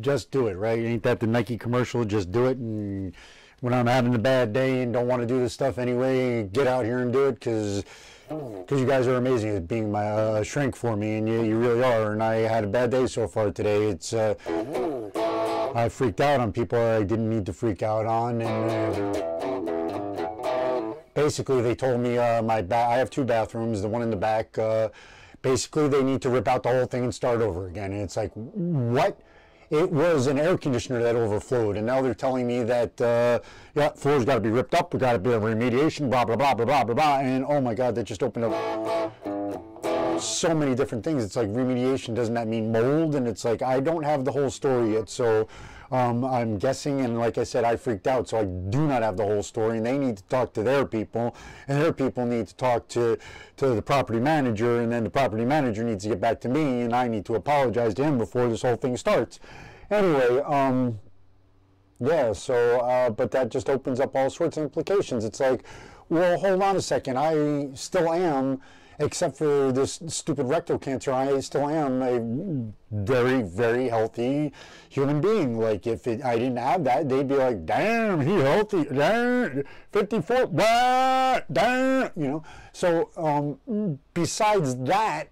just do it, right? Ain't that the Nike commercial? Just do it. And when I'm having a bad day and don't want to do this stuff anyway, get out here and do it because because you guys are amazing at being my uh, shrink for me, and you, you really are. And I had a bad day so far today. It's uh, I freaked out on people I didn't need to freak out on, and uh, basically they told me uh, my ba- I have two bathrooms, the one in the back. Uh, basically, they need to rip out the whole thing and start over again. And it's like, what? It was an air conditioner that overflowed, and now they're telling me that uh, yeah, floor's got to be ripped up. We got to be a remediation, blah blah blah blah blah blah blah. And oh my God, that just opened up so many different things. It's like remediation doesn't that mean mold? And it's like I don't have the whole story yet, so um, I'm guessing. And like I said, I freaked out, so I do not have the whole story. And they need to talk to their people, and their people need to talk to to the property manager, and then the property manager needs to get back to me, and I need to apologize to him before this whole thing starts. Anyway, um, yeah. So, uh, but that just opens up all sorts of implications. It's like, well, hold on a second. I still am except for this stupid rectal cancer, I still am a very, very healthy human being. Like, if it, I didn't have that, they'd be like, damn, he healthy, damn, 54, damn, you know. So, um, besides that,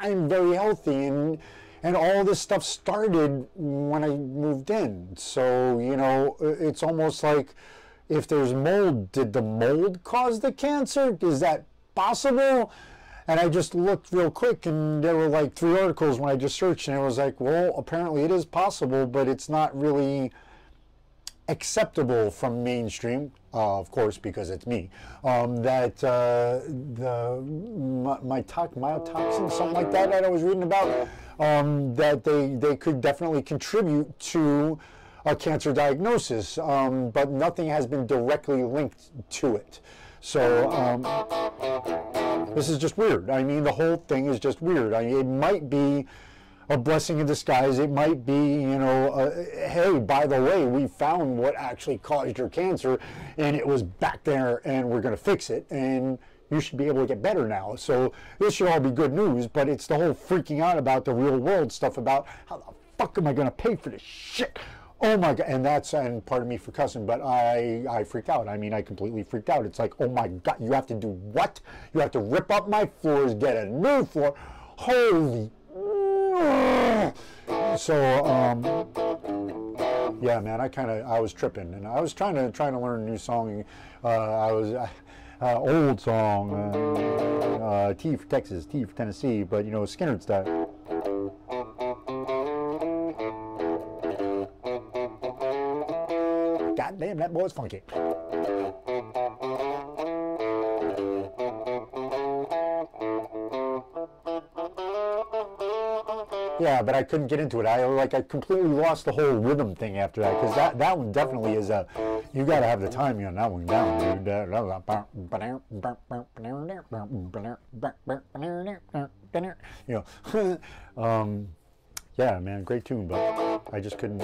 I'm very healthy and and all this stuff started when I moved in. So, you know, it's almost like if there's mold, did the mold cause the cancer? Is that possible? And I just looked real quick, and there were like three articles when I just searched, and it was like, well, apparently it is possible, but it's not really acceptable from mainstream, uh, of course, because it's me. Um, that uh, the my, my to- myotoxin, something like that, that I was reading about, um, that they they could definitely contribute to a cancer diagnosis, um, but nothing has been directly linked to it. So um, this is just weird. I mean, the whole thing is just weird. I mean, it might be a blessing in disguise. It might be, you know, uh, hey, by the way, we found what actually caused your cancer, and it was back there, and we're going to fix it, and you should be able to get better now. So this should all be good news, but it's the whole freaking out about the real world stuff about how the fuck am I going to pay for this shit? Oh my god and that's and pardon me for cussing but i i freaked out. I mean i completely freaked out. It's like oh my god you have to do what? You have to rip up my floors get a new floor. Holy so um yeah man i kind of i was tripping and i was trying to trying to learn a new song uh, i was uh, old song uh, uh, T for Texas, T for Tennessee, but you know Skynyrd style. That boy's funky. Yeah, but I couldn't get into it. I like I completely lost the whole rhythm thing after that because that that one definitely is a you got to have the timing on that one down, dude. You know, um, yeah, man, great tune, but I just couldn't.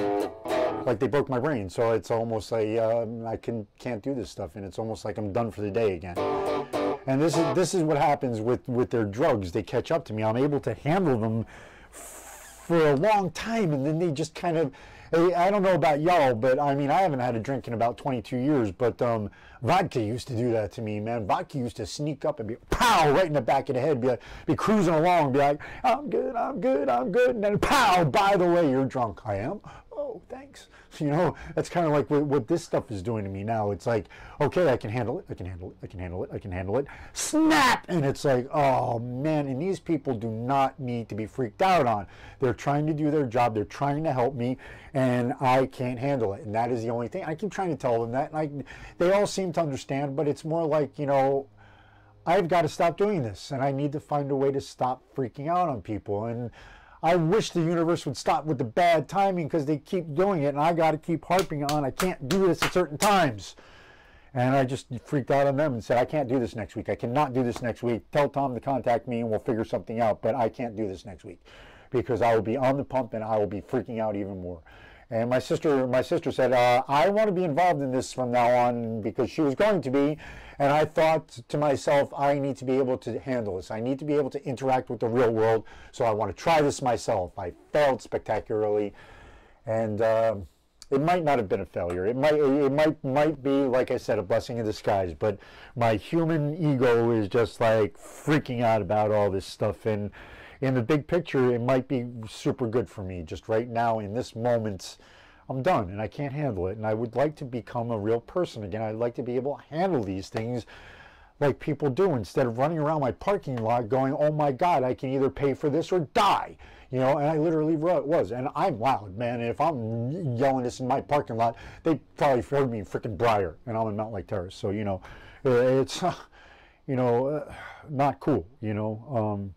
Like they broke my brain, so it's almost like um, I can can't do this stuff, and it's almost like I'm done for the day again. And this is this is what happens with with their drugs. They catch up to me. I'm able to handle them for a long time, and then they just kind of. I don't know about y'all, but I mean, I haven't had a drink in about 22 years, but um, vodka used to do that to me, man. Vodka used to sneak up and be pow right in the back of the head, be like, be cruising along, be like, I'm good, I'm good, I'm good, and then pow, by the way, you're drunk. I am. Thanks. You know, that's kind of like what, what this stuff is doing to me now. It's like, okay, I can handle it, I can handle it, I can handle it, I can handle it. Snap! And it's like, oh man, and these people do not need to be freaked out on. They're trying to do their job, they're trying to help me, and I can't handle it. And that is the only thing. I keep trying to tell them that, and I, they all seem to understand, but it's more like, you know, I've got to stop doing this, and I need to find a way to stop freaking out on people. And I wish the universe would stop with the bad timing because they keep doing it, and I got to keep harping on I can't do this at certain times. And I just freaked out on them and said, I can't do this next week. I cannot do this next week. Tell Tom to contact me and we'll figure something out, but I can't do this next week because I will be on the pump and I will be freaking out even more. And my sister, my sister said, uh, I want to be involved in this from now on because she was going to be. And I thought to myself, I need to be able to handle this. I need to be able to interact with the real world. So I want to try this myself. I failed spectacularly. and um, it might not have been a failure. It might it might might be like I said a blessing in disguise. But my human ego is just like freaking out about all this stuff. And in the big picture, it might be super good for me. Just right now in this moment, I'm done and I can't handle it. And I would like to become a real person again. I'd like to be able to handle these things like people do instead of running around my parking lot going, oh my God, I can either pay for this or die. You know, and I literally was. And I'm loud, man. And if I'm yelling this in my parking lot, they probably heard me in freaking Brier. And I'm in Mountlake Terrace. So, you know, it's, you know, uh, not cool, you know. Um,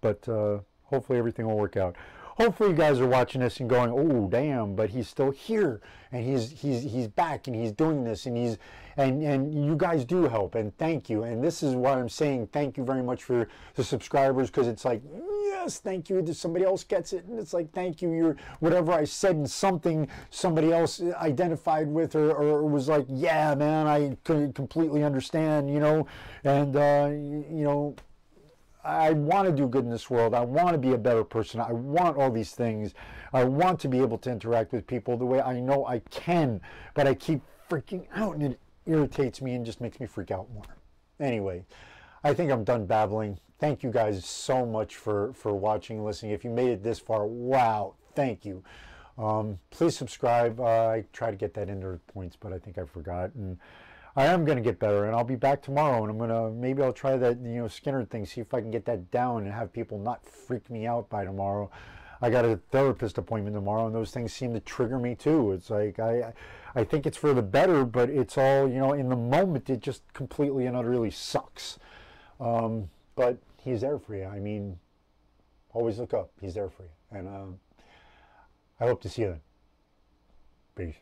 but uh, hopefully everything will work out hopefully you guys are watching this and going, "Oh, damn!" But he's still here, and he's he's he's back, and he's doing this, and he's and and you guys do help, and thank you. And this is why I'm saying thank you very much for the subscribers because it's like, yes, thank you. Somebody else gets it, and it's like, thank you. You're whatever I said in something somebody else identified with, or, or was like, yeah, man, I completely understand, you know, and uh, you know I want to do good in this world. I want to be a better person. I want all these things. I want to be able to interact with people the way I know I can, but I keep freaking out and it irritates me and just makes me freak out more. Anyway, I think I'm done babbling. Thank you guys so much for, for watching, listening. If you made it this far, wow, thank you. Um, please subscribe. Uh, I try to get that into points, but I think I forgot. And I am going to get better, and I'll be back tomorrow, and I'm going to, maybe I'll try that, you know, Skynyrd thing, see if I can get that down and have people not freak me out by tomorrow. I got a therapist appointment tomorrow, and those things seem to trigger me too. It's like, I, I think it's for the better, but it's all, you know, in the moment, it just completely and utterly sucks. Um, but he's there for you. I mean, always look up. He's there for you. And um, I hope to see you then. Peace.